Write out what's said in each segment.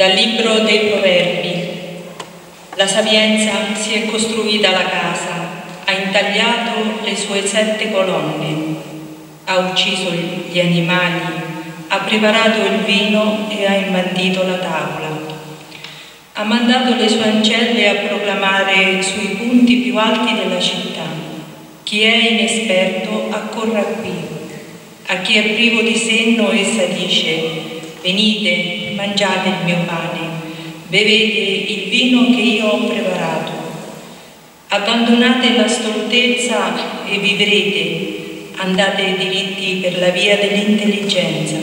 Dal libro dei proverbi. La sapienza si è costruita la casa, ha intagliato le sue sette colonne, ha ucciso gli animali, ha preparato il vino e ha imbandito la tavola. Ha mandato le sue ancelle a proclamare sui punti più alti della città. Chi è inesperto accorra qui. A chi è privo di senno essa dice venite, mangiate il mio pane, bevete il vino che io ho preparato. Abbandonate la stoltezza e vivrete, andate diritti per la via dell'intelligenza.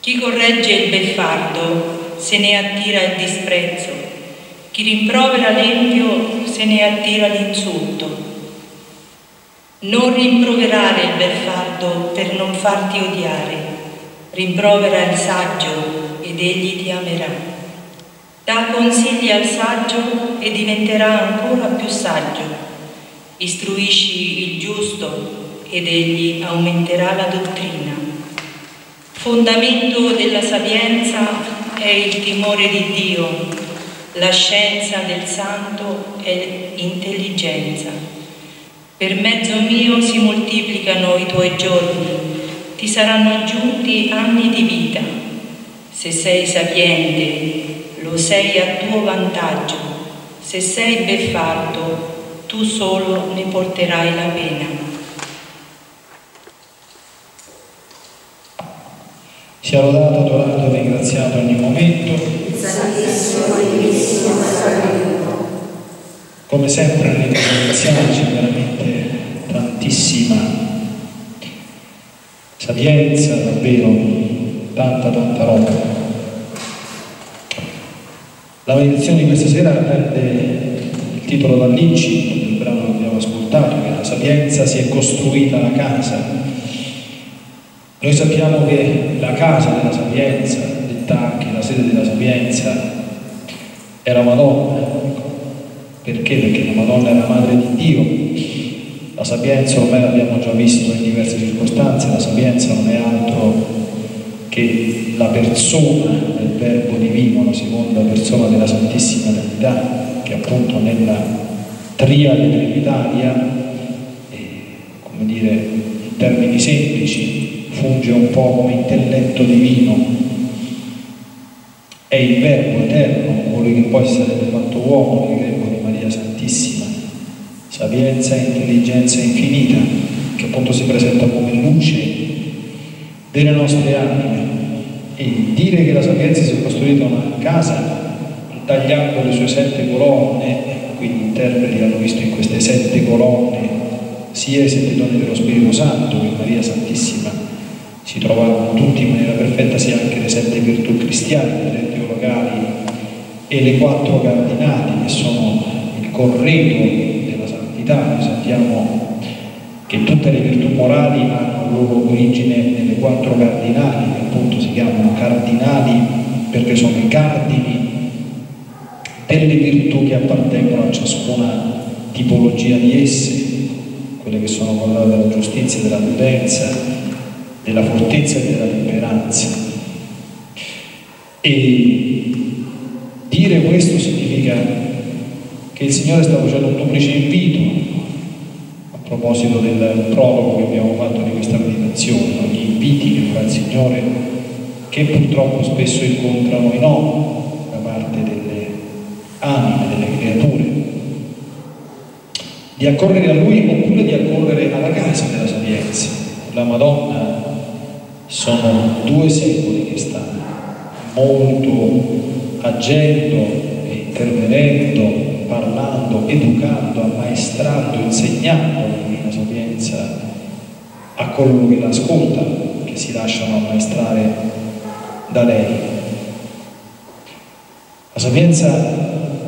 Chi corregge il beffardo se ne attira il disprezzo, chi rimprovera l'empio se ne attira l'insulto. Non rimproverare il beffardo per non farti odiare rimprovera il saggio ed egli ti amerà. Dà consigli al saggio e diventerà ancora più saggio. Istruisci il giusto ed egli aumenterà la dottrina. Fondamento della sapienza è il timore di Dio, la scienza del santo è intelligenza. Per mezzo mio si moltiplicano i tuoi giorni ti saranno aggiunti anni di vita. Se sei sapiente, lo sei a tuo vantaggio. Se sei beffardo, tu solo ne porterai la pena. Sia lodato, adorato ringraziato ogni momento. Come sempre nelle ringraziamo c'è veramente tantissima sapienza, davvero tanta tanta roba. La meditazione di questa sera prende il titolo dall'incipit del brano che abbiamo ascoltato, che la sapienza si è costruita la casa. Noi sappiamo che la casa della sapienza, detta anche la sede della sapienza, era Madonna. Perché? Perché la Madonna la madre di Dio la sapienza ormai l'abbiamo già visto in diverse circostanze, la sapienza non è altro che la persona del Verbo Divino, la seconda persona della Santissima Trinità, che appunto nella triade trinitaria, eh, come dire, in termini semplici, funge un po' come intelletto divino, è il Verbo eterno, colui che poi sarebbe fatto uomo, il greco di Maria Santissima sapienza e intelligenza infinita, che appunto si presenta come luce delle nostre anime. E dire che la sapienza si è costruita una casa tagliando le sue sette colonne, quindi in interpreti hanno visto in queste sette colonne sia i sette doni dello Spirito Santo che Maria Santissima si trovavano tutti in maniera perfetta, sia anche le sette virtù cristiane, le teologali e le quattro cardinali che sono il corredo santità, noi sappiamo che tutte le virtù morali hanno loro origine nelle quattro cardinali, che appunto si chiamano cardinali perché sono i cardini delle virtù che appartengono a ciascuna tipologia di esse, quelle che sono quelle della giustizia, della prudenza, della fortezza e della temperanza. E dire questo significa che il Signore sta facendo un duplice invito a proposito del prologo che abbiamo fatto di questa meditazione, gli inviti che fa il Signore che purtroppo spesso incontrano i no da parte delle anime, delle creature, di accorrere a Lui oppure di accorrere alla casa della sapienza. La Madonna sono due secoli che stanno molto agendo e intervenendo parlando, educando, ammaestrando, insegnando la divina sapienza a coloro che l'ascolta, che si lasciano ammaestrare da lei. La sapienza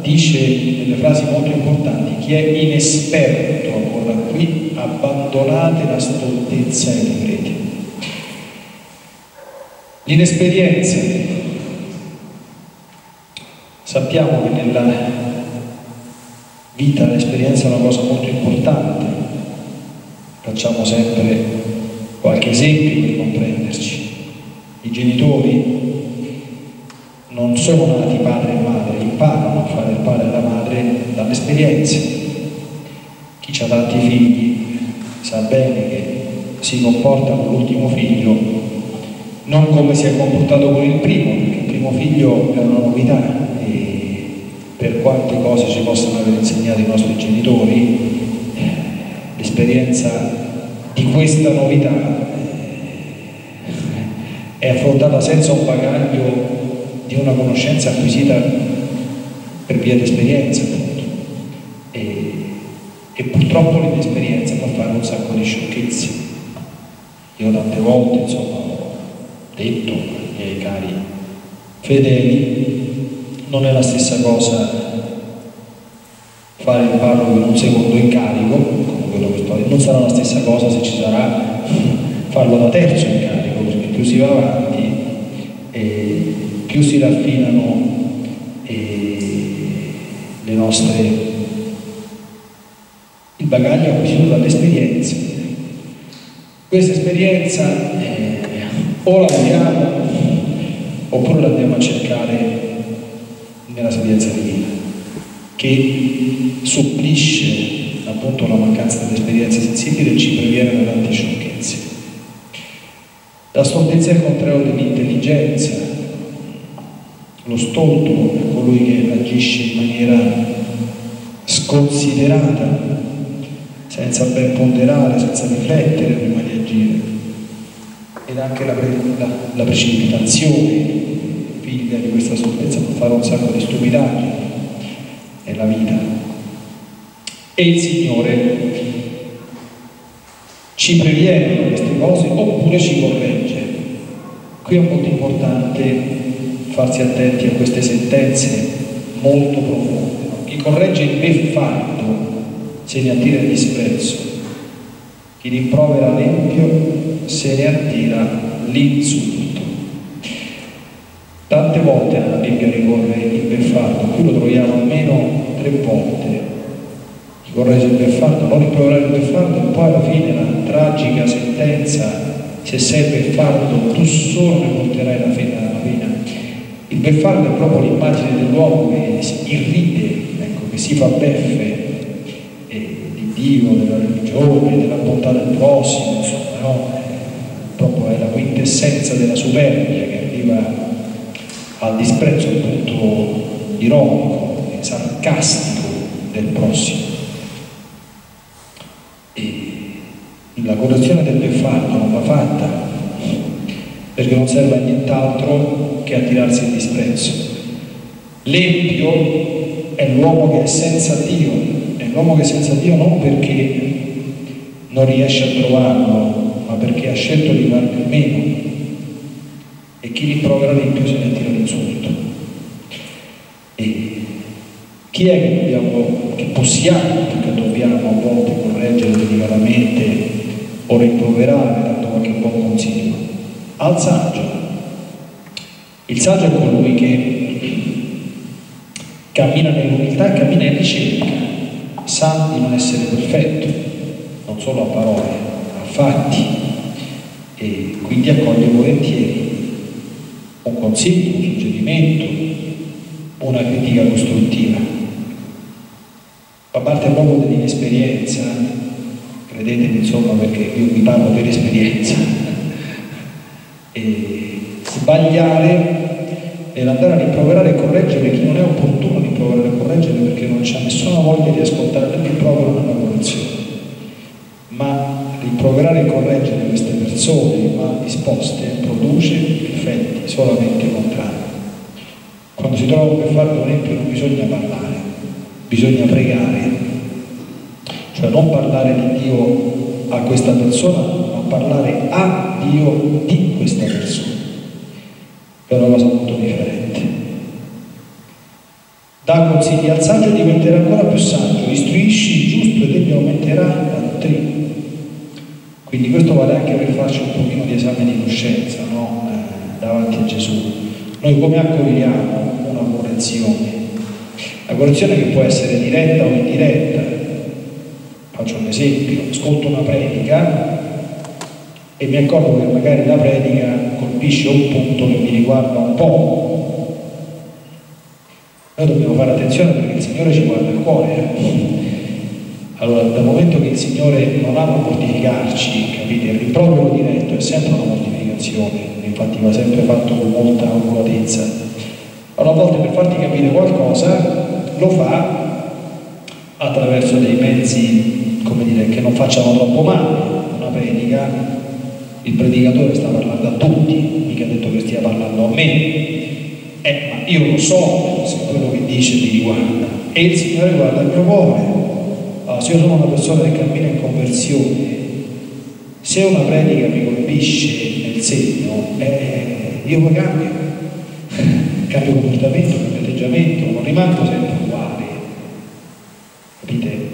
dice delle frasi molto importanti, chi è inesperto ancora qui, abbandonate la stoltezza e segreti. L'inesperienza, sappiamo che nella vita, l'esperienza è una cosa molto importante. Facciamo sempre qualche esempio per comprenderci. I genitori non sono nati padre e madre, imparano a fare il padre e la madre dalle esperienze. Chi ha tanti figli sa bene che si comporta con l'ultimo figlio non come si è comportato con il primo, perché il primo figlio è una novità e per quante cose ci possono aver insegnato i nostri genitori, l'esperienza di questa novità eh, è affrontata senza un bagaglio di una conoscenza acquisita per via di esperienza appunto. E, e purtroppo l'inesperienza fa fare un sacco di sciocchezze. Io tante volte insomma ho detto ai miei cari fedeli non è la stessa cosa fare il parroco in un secondo incarico, dicendo, non sarà la stessa cosa se ci sarà farlo da terzo incarico, perché più si va avanti e più si raffinano le nostre, il bagaglio acquisito dall'esperienza. Questa esperienza eh, o la abbiamo oppure la andiamo a cercare nella sapienza divina, che supplisce appunto la mancanza dell'esperienza sensibile e ci previene da tante sciocchezze. La stoltezza è il contrario dell'intelligenza, lo stolto è colui che agisce in maniera sconsiderata, senza ben ponderare, senza riflettere prima di agire. Ed anche la, la, la precipitazione, figlia di questa stoltezza, può fare un sacco di stupidaggini nella vita. E il Signore ci previene da queste cose oppure ci corregge. Qui è molto importante farsi attenti a queste sentenze molto profonde. Chi corregge il beffardo se ne attira il disprezzo, chi rimprovera l'empio se ne attira l'insulto. Tante volte nella Bibbia ricorre il beffardo, qui lo troviamo almeno tre volte. Il beffardo, non beffardo e poi alla fine la tragica sentenza se sei beffardo tu solo ne porterai la fine alla fine il beffardo è proprio l'immagine dell'uomo che si irride, ecco, che si fa beffe eh, di Dio, della religione, della bontà del prossimo, insomma, no? proprio è la quintessenza della superbia che arriva al disprezzo appunto ironico e sarcastico del prossimo. La correzione del beffardo non va fatta perché non serve a nient'altro che a tirarsi il disprezzo. L'empio è l'uomo che è senza Dio, è l'uomo che è senza Dio non perché non riesce a trovarlo, ma perché ha scelto di farne meno. E chi rimprovera l'empio se ne tira l'insulto. E chi è che, dobbiamo, che possiamo, perché dobbiamo a volte correggere delicatamente o rimproverare dando qualche buon consiglio? al saggio. Il saggio è colui che cammina nell'umiltà cammina in ricerca, sa di non essere perfetto, non solo a parole, a fatti, e quindi accoglie volentieri un consiglio, un suggerimento, una critica costruttiva. Fa parte proprio dell'inesperienza, credetemi insomma perché io vi parlo per esperienza, e sbagliare nell'andare a rimproverare e correggere chi non è opportuno rimproverare e correggere perché non c'è nessuna voglia di ascoltare né rimprovero né la correzione. Ma rimproverare e correggere queste persone mal disposte produce effetti solamente contrari. Quando si trova per fare un esempio non bisogna parlare, bisogna pregare, cioè non parlare di Dio a questa persona, parlare a Dio di questa persona. È una cosa molto differente. Da consigli al saggio diventerà ancora più saggio, istruisci il giusto ed egli aumenterà la dottrina. Quindi questo vale anche per farci un pochino di esame di coscienza no? eh, davanti a Gesù. Noi come accogliamo una correzione? La correzione che può essere diretta o indiretta. Faccio un esempio, ascolto una predica e mi accorgo che magari la predica colpisce un punto che mi riguarda un po', Noi dobbiamo fare attenzione perché il Signore ci guarda il cuore. Eh? Allora, dal momento che il Signore non ama mortificarci, capite, il rimprovero diretto è sempre una mortificazione, infatti va sempre fatto con molta oculatezza. Allora, a volte per farti capire qualcosa lo fa attraverso dei mezzi, che non facciano troppo male. Una predica, il predicatore sta parlando a tutti, mica ha detto che stia parlando a me. Eh, ma io lo so se quello che dice mi riguarda. E il Signore guarda il mio cuore allora, se io sono una persona che cammina in conversione, se una predica mi colpisce nel segno, eh, io poi cambio, cambio comportamento, cambio atteggiamento, non rimango sempre uguale. Capite?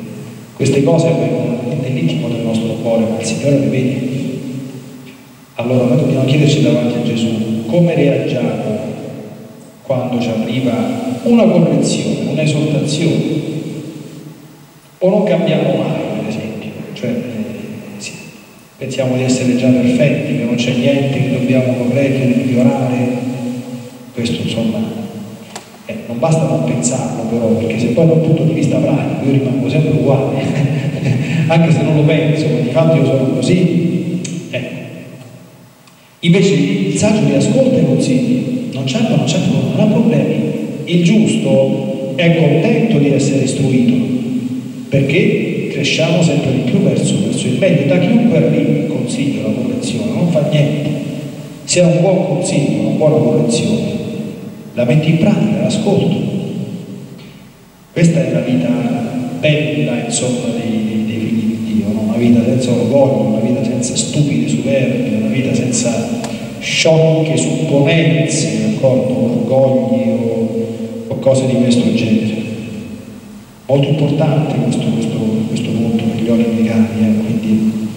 Cose avvengono nell'intimo del nostro cuore, ma il Signore le vede. Allora noi dobbiamo chiederci davanti a Gesù come reagiamo quando ci arriva una correzione, un'esortazione? O non cambiamo mai, per esempio, cioè eh, sì, pensiamo di essere già perfetti, che non c'è niente che dobbiamo correggere, migliorare, questo insomma non basta non pensarlo però, perché se poi da un punto di vista pratico io rimango sempre uguale, anche se non lo penso, ma di fatto io sono così, ecco. Invece il saggio li ascolta i consigli, non certo, non certo, non ha problemi. Il giusto è contento di essere istruito, perché cresciamo sempre di più verso, verso il meglio. Da chiunque arrivi il consiglio, la correzione, non fa niente. Se è un buon consiglio, una buona correzione, la metti in pratica, l'ascolto. Questa è la vita bella, insomma, dei, dei, figli di Dio, no? una vita senza orgoglio, una vita senza stupide superbie, una vita senza sciocche supponenze, d'accordo? orgogli o, o cose di questo genere molto importante questo, questo, questo punto per gli oli americani, eh? quindi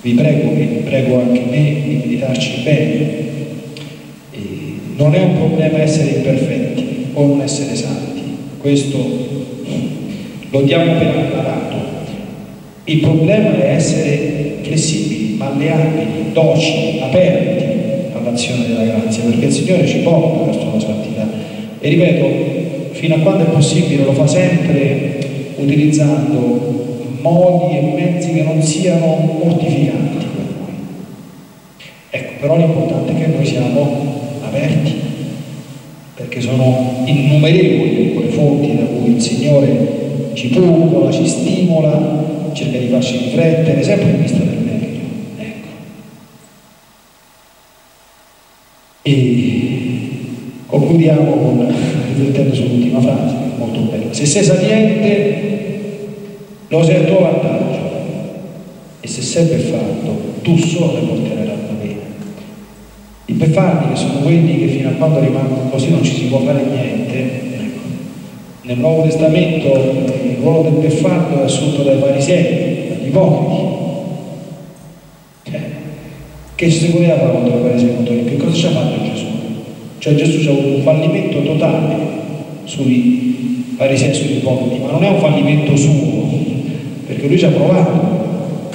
vi prego e prego anche me di meditarci bene. Non è un problema essere imperfetti o non essere santi, questo lo diamo per acclarato. Il problema è essere flessibili, malleabili, docili, aperti all'azione della grazia, perché il Signore ci porta verso la santità. E ripeto, fino a quando è possibile lo fa sempre utilizzando modi e mezzi che non siano mortificanti per noi. Ecco, però l'importante è che noi siamo aperti, perché sono innumerevoli quelle fonti da cui il Signore ci pungola, ci stimola, cerca di farci riflettere, sempre in vista del meglio. Ecco. E concludiamo con riflettendo sull'ultima frase, molto bella. Se sei sapiente, lo sei a tuo vantaggio, e se sei beffardo, tu solo porterai la bene. I beffardi, che sono quelli che fino a quando rimangono così non ci si può fare niente, ecco. nel Nuovo Testamento il ruolo del beffardo è assunto dai farisei, dagli ipocriti. Eh, che si poteva fare contro i farisei Che cosa ci ha fatto Gesù? Cioè Gesù ha avuto un fallimento totale sui farisei sui ipocriti, ma non è un fallimento suo, perché lui ci ha provato,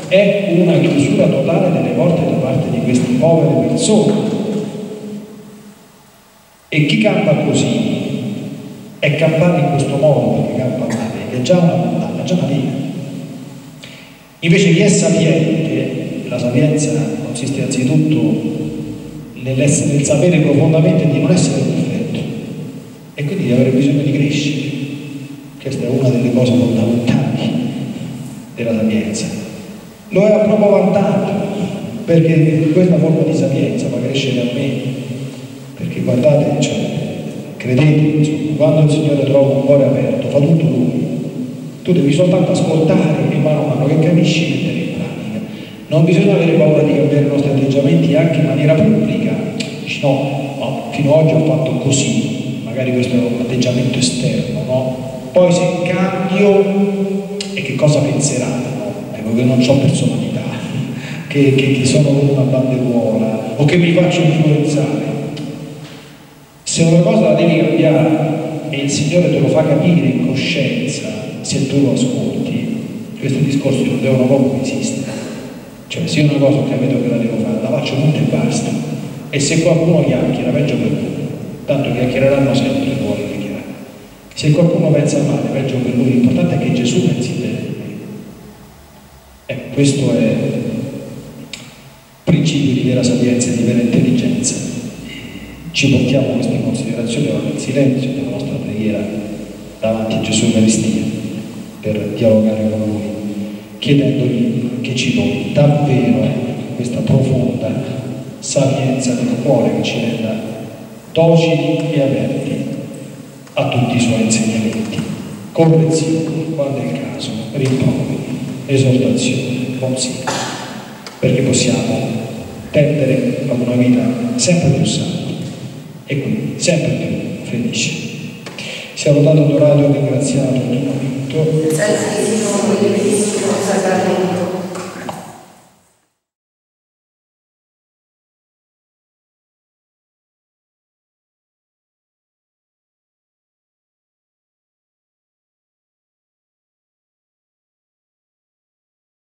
è una chiusura totale delle porte da parte di queste povere persone. E chi campa così è campare in questo modo, perché campa male, è già una condanna, è già una pena. Invece chi è sapiente, la sapienza consiste anzitutto nel sapere profondamente di non essere perfetto e quindi di avere bisogno di crescere. Questa è una delle cose fondamentali della sapienza. Lo è a proprio vantaggio, perché questa forma di sapienza fa crescere a me, perché guardate, cioè, credete, insomma, quando il Signore trova un cuore aperto, fa tutto Lui. Tu devi soltanto ascoltare e mano a mano che capisci mettere in pratica. Non bisogna avere paura di cambiare i nostri atteggiamenti anche in maniera pubblica, dici no, no, fino ad oggi ho fatto così, magari questo è un atteggiamento esterno, no? Poi se cambio, e che cosa penseranno? Ecco che non ho personalità, che, che, che sono una banderuola o che mi faccio influenzare. Se una cosa la devi cambiare e il Signore te lo fa capire in coscienza, se tu lo ascolti, questi discorsi non devono proprio esistere. Cioè, se io una cosa ho capito che la devo fare, la faccio punto e basta. E se qualcuno chiacchiera, peggio per voi. Tanto chiacchiereranno sempre, vuole chiacchierare. Se qualcuno pensa male, peggio per lui, l'importante è che Gesù pensi bene. Ecco, questo è il principio di vera sapienza e di vera intelligenza. Ci portiamo queste considerazioni nel silenzio della nostra preghiera davanti a Gesù Eucaristia per dialogare con Lui, chiedendogli che ci doni davvero questa profonda sapienza del cuore che ci renda docili e aperti a tutti i suoi insegnamenti, correzioni, quando è il caso, rimproveri, esortazioni, consigli, perché possiamo tendere ad una vita sempre più santa e quindi sempre più felice. Siamo tanto adorato e ringraziato di momento.